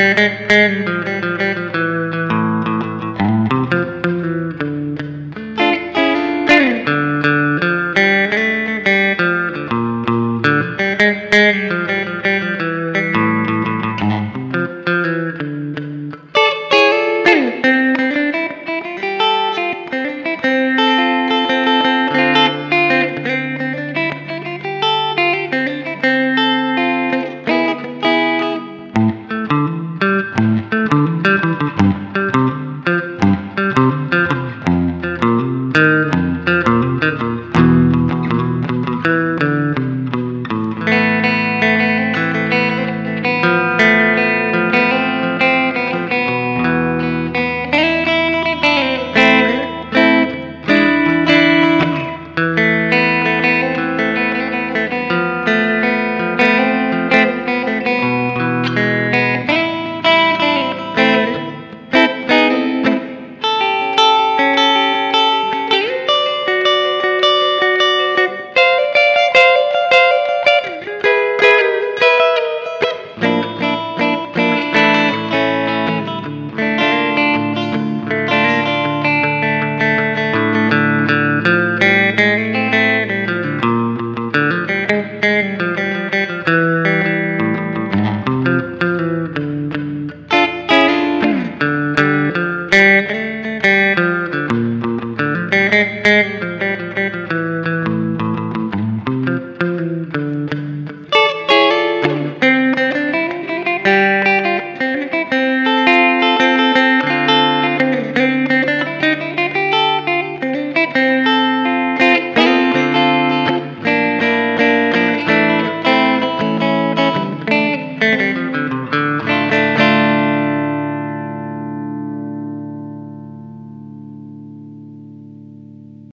Música